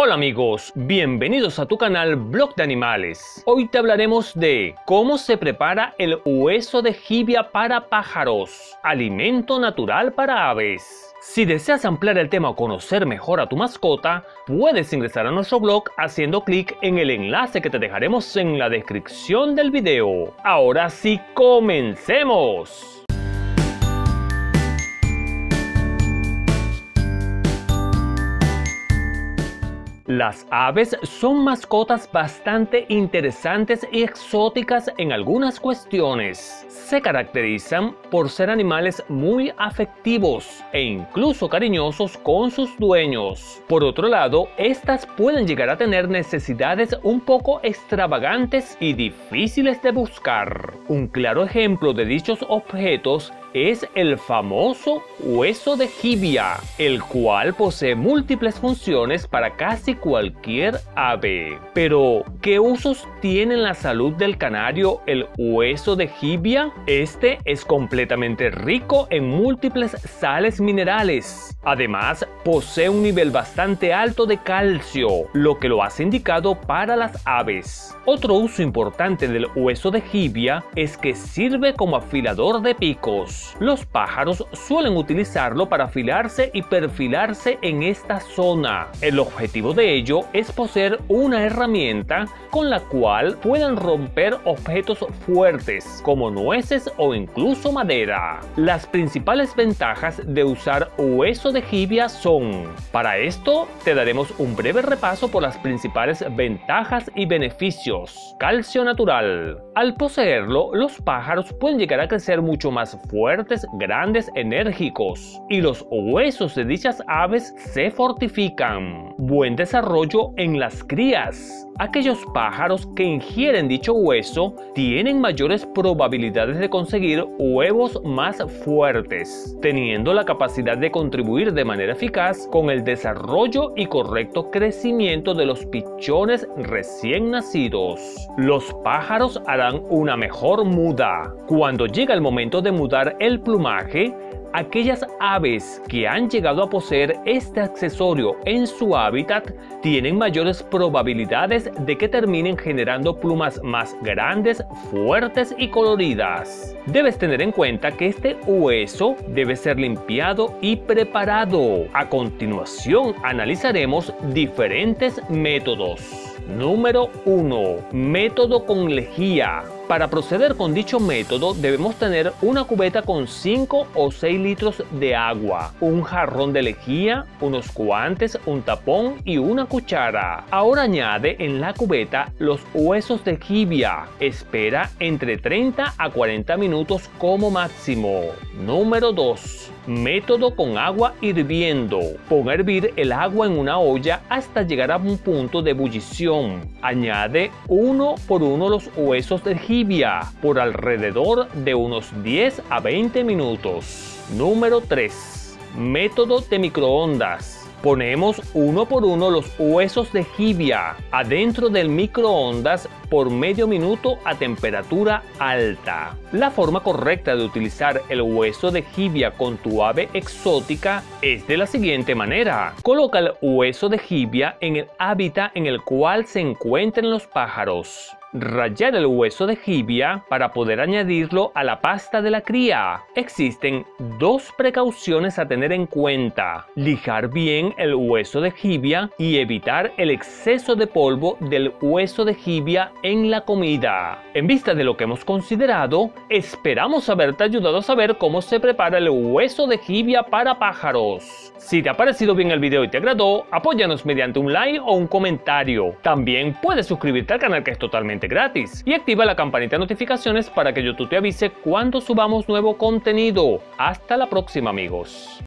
Hola amigos, bienvenidos a tu canal Blog de Animales. Hoy te hablaremos de cómo se prepara el hueso de jibia para pájaros, alimento natural para aves. Si deseas ampliar el tema o conocer mejor a tu mascota, puedes ingresar a nuestro blog haciendo clic en el enlace que te dejaremos en la descripción del video. Ahora sí, comencemos. Las aves son mascotas bastante interesantes y exóticas en algunas cuestiones. Se caracterizan por ser animales muy afectivos e incluso cariñosos con sus dueños. Por otro lado, estas pueden llegar a tener necesidades un poco extravagantes y difíciles de buscar. Un claro ejemplo de dichos objetos es el famoso hueso de jibia, el cual posee múltiples funciones para casi cualquier ave. Pero, ¿qué usos tiene en la salud del canario el hueso de jibia? Este es completamente rico en múltiples sales minerales. Además, posee un nivel bastante alto de calcio, lo que lo hace indicado para las aves. Otro uso importante del hueso de jibia es que sirve como afilador de picos. Los pájaros suelen utilizarlo para afilarse y perfilarse en esta zona. El objetivo de ello es poseer una herramienta con la cual puedan romper objetos fuertes como nueces o incluso madera. Las principales ventajas de usar hueso de jibia son, para esto te daremos un breve repaso por las principales ventajas y beneficios. Calcio natural. Al poseerlo, los pájaros pueden llegar a crecer mucho más fuertes, grandes, enérgicos, y los huesos de dichas aves se fortifican. Buen desarrollo en las crías. Aquellos pájaros que ingieren dicho hueso tienen mayores probabilidades de conseguir huevos más fuertes, teniendo la capacidad de contribuir de manera eficaz con el desarrollo y correcto crecimiento de los pichones recién nacidos. Los pájaros harán una mejor muda. Cuando llega el momento de mudar el plumaje, Aquellas aves que han llegado a poseer este accesorio en su hábitat tienen mayores probabilidades de que terminen generando plumas más grandes, fuertes y coloridas. Debes tener en cuenta que este hueso debe ser limpiado y preparado. A continuación analizaremos diferentes métodos. Número 1. Método con lejía. Para proceder con dicho método debemos tener una cubeta con 5 o 6 litros de agua, un jarrón de lejía, unos guantes, un tapón y una cuchara. Ahora añade en la cubeta los huesos de jibia. Espera entre 30 a 40 minutos como máximo. Número 2. Método con agua hirviendo. Pon a hervir el agua en una olla hasta llegar a un punto de ebullición. Añade uno por uno los huesos de jibia por alrededor de unos 10 a 20 minutos. Número 3. Método de microondas. Ponemos uno por uno los huesos de jibia adentro del microondas por medio minuto a temperatura alta. La forma correcta de utilizar el hueso de jibia con tu ave exótica es de la siguiente manera. Coloca el hueso de jibia en el hábitat en el cual se encuentran los pájaros rayar el hueso de jibia para poder añadirlo a la pasta de la cría. Existen dos precauciones a tener en cuenta. Lijar bien el hueso de jibia y evitar el exceso de polvo del hueso de jibia en la comida. En vista de lo que hemos considerado, esperamos haberte ayudado a saber cómo se prepara el hueso de jibia para pájaros. Si te ha parecido bien el video y te agradó, apóyanos mediante un like o un comentario. También puedes suscribirte al canal que es gratis y activa la campanita de notificaciones para que YouTube te avise cuando subamos nuevo contenido. Hasta la próxima amigos.